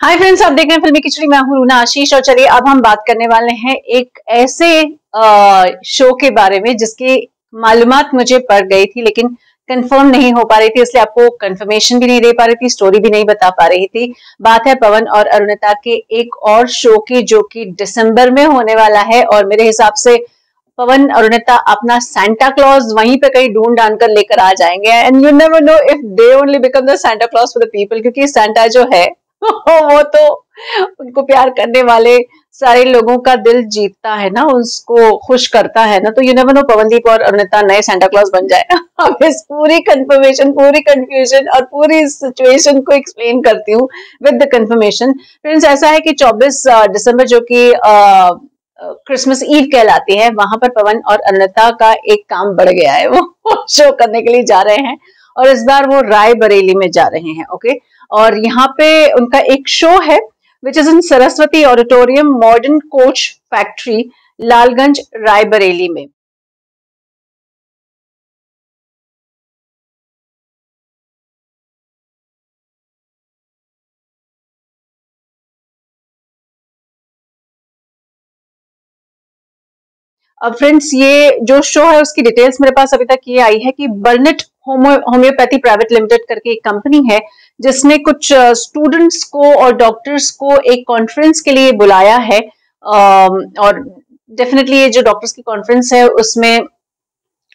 Hi friends आप देख रहे हैं फिल्मी खिचड़ी। मैं हूँ रूना आशीष और चलिए अब हम बात करने वाले हैं एक ऐसे शो के बारे में जिसकी मालूम मुझे पड़ गई थी, लेकिन कंफर्म नहीं हो पा रही थी, इसलिए आपको कंफर्मेशन भी नहीं दे पा रही थी स्टोरी भी नहीं बता पा रही थी। बात है पवन और अरुणिता के एक और शो की, जो कि दिसंबर में होने वाला है, और मेरे हिसाब से पवन, अरुणिता अपना सेंटा क्लॉज वहीं पे कहीं ढूंढ ढांड कर लेकर आ जाएँगे। And you never know if they only become the Santa Claus for the people क्योंकि सेंटा जो है वो तो उनको प्यार करने वाले सारे लोगों का दिल जीतता है ना, उसको खुश करता है ना तो यू नेवर नो पवनदीप और अरुणिता नए सेंटा क्लॉज बन जाए। अब इस पूरी कंफर्मेशन पूरी कंफ्यूजन और पूरी सिचुएशन को एक्सप्लेन करती हूँ विद द कंफर्मेशन फ्रेंड्स ऐसा है कि 24 दिसंबर जो कि क्रिसमस ईव कहलाती है, वहाँ पर पवन और अरुणिता का एक काम बढ़ गया है। वो शो करने के लिए जा रहे हैं और इस बार वो राय बरेली में जा रहे हैं ओके और यहाँ पे उनका एक शो है which is in Saraswati auditorium modern coach factory Lalganj, Raebareli में। अब फ्रेंड्स ये जो शो है, उसकी डिटेल्स मेरे पास अभी तक ये आई है कि बर्नेट होम्योपैथी प्राइवेट लिमिटेड करके एक कंपनी है, जिसने कुछ स्टूडेंट्स को और डॉक्टर्स को एक कॉन्फ्रेंस के लिए बुलाया है। और डेफिनेटली ये जो डॉक्टर्स की कॉन्फ्रेंस है, उसमें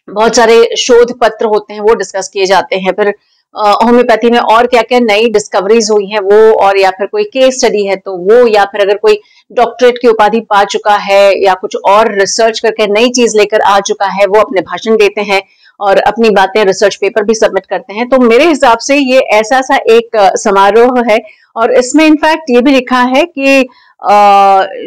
बहुत सारे शोध पत्र होते हैं, वो डिस्कस किए जाते हैं। फिर होम्योपैथी में और क्या क्या नई डिस्कवरीज हुई हैं, वो और या फिर कोई केस स्टडी है तो वो, या फिर अगर कोई डॉक्टरेट की उपाधि पा चुका है, या कुछ और रिसर्च करके नई चीज़ लेकर आ चुका है, वो अपने भाषण देते हैं। और अपनी बातें रिसर्च पेपर भी सबमिट करते हैं। तो मेरे हिसाब से ये ऐसा सा एक समारोह है और इसमें इनफैक्ट ये भी लिखा है कि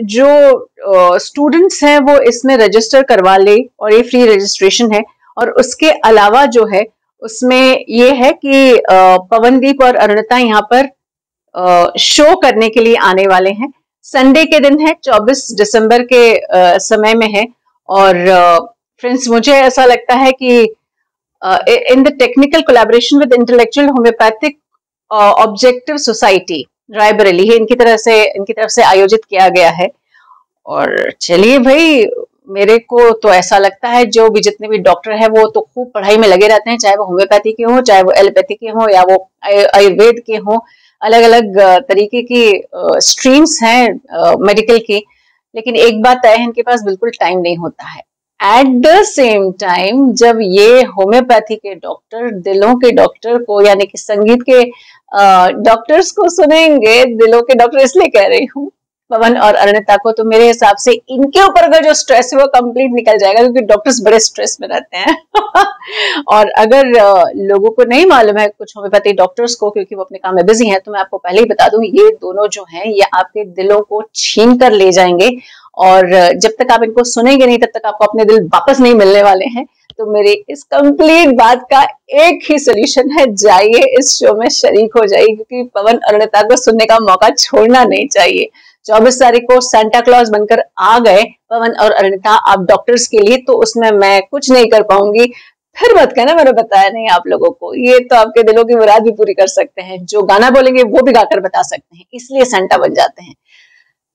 जो स्टूडेंट्स हैं वो इसमें रजिस्टर करवा ले और ये फ्री रजिस्ट्रेशन है और उसके अलावा जो है उसमें ये है कि पवनदीप और अरुणता यहाँ पर शो करने के लिए आने वाले हैं। संडे के दिन है 24 दिसंबर के समय में है और फ्रेंड्स मुझे ऐसा लगता है कि in the technical collaboration with intellectual homeopathic objective society Raebareli है इनकी तरह से, इनकी तरफ़ से आयोजित किया गया है। और चलिए भाई, मेरे को तो ऐसा लगता है जो भी जितने भी डॉक्टर है, वो तो खूब पढ़ाई में लगे रहते हैं, चाहे वो होम्योपैथी के हो, चाहे वो एलोपैथी के हो, या वो आयुर्वेद के हो अलग अलग तरीके की स्ट्रीम्स हैं मेडिकल की। लेकिन एक बात तय है, इनके पास बिल्कुल टाइम नहीं होता है। एट द सेम टाइम जब ये होम्योपैथी के डॉक्टर दिलों के डॉक्टर को, यानी कि संगीत के डॉक्टर्स को सुनेंगे, दिलों के डॉक्टर इसलिए कह रही हूँ, पवन और अरुणिता को तो मेरे हिसाब से इनके ऊपर अगर जो स्ट्रेस है वो कंप्लीट निकल जाएगा, क्योंकि डॉक्टर्स बड़े स्ट्रेस में रहते हैं। और अगर लोगों को नहीं मालूम है कुछ होम्योपैथी डॉक्टर्स को, क्योंकि वो अपने काम में बिज़ी हैं तो मैं आपको पहले ही बता दूँ, ये दोनों जो हैं, ये आपके दिलों को छीन कर ले जाएँगे। और जब तक आप इनको सुनेंगे नहीं, तब तक आपको अपने दिल वापस नहीं मिलने वाले हैं। तो मेरी इस कंप्लीट बात का एक ही सोल्यूशन है, जाइए इस शो में शरीक हो जाइए, क्योंकि पवन अरुणिता को सुनने का मौका छोड़ना नहीं चाहिए। चौबीस तारीख को सेंटा क्लॉज बनकर आ गए पवन और अरुणिता, आप डॉक्टर्स के लिए तो उसमें मैं कुछ नहीं कर पाऊँगी। फिर मत कहना मैंने बताया नहीं आप लोगों को। ये तो आपके दिलों की मुराद भी पूरी कर सकते हैं। जो गाना बोलेंगे, वो भी गाकर बता सकते हैं। इसलिए सेंटा बन जाते हैं।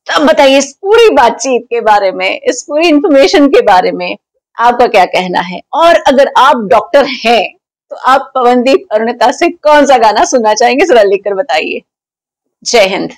तब बताइए, इस पूरी बातचीत के बारे में, इस पूरी इंफॉर्मेशन के बारे में आपका क्या कहना है? और अगर आप डॉक्टर हैं तो आप पवनदीप अरुणता से कौन सा गाना सुनना चाहेंगे, जरा लिखकर बताइए। जय हिंद।